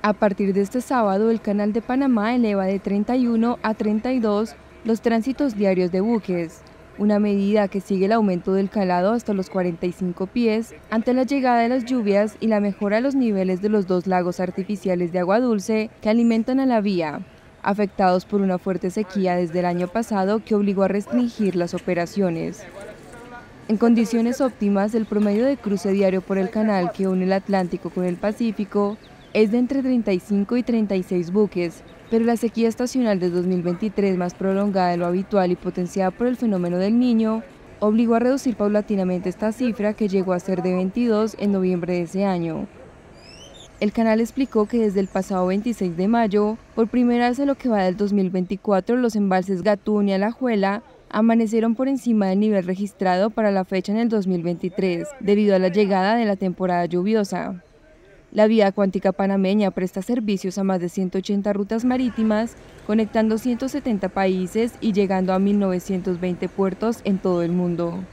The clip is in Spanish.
A partir de este sábado, el Canal de Panamá eleva de 31 a 32 los tránsitos diarios de buques, una medida que sigue el aumento del calado hasta los 45 pies ante la llegada de las lluvias y la mejora de los niveles de los dos lagos artificiales de agua dulce que alimentan a la vía, afectados por una fuerte sequía desde el año pasado que obligó a restringir las operaciones. En condiciones óptimas, el promedio de cruce diario por el canal que une el Atlántico con el Pacífico es de entre 35 y 36 buques, pero la sequía estacional de 2023, más prolongada de lo habitual y potenciada por el fenómeno del niño, obligó a reducir paulatinamente esta cifra que llegó a ser de 22 en noviembre de ese año. El canal explicó que desde el pasado 26 de mayo, por primera vez en lo que va del 2024, los embalses Gatún y Alajuela amanecieron por encima del nivel registrado para la fecha en el 2023, debido a la llegada de la temporada lluviosa. La vía cuántica panameña presta servicios a más de 180 rutas marítimas, conectando 170 países y llegando a 1.920 puertos en todo el mundo.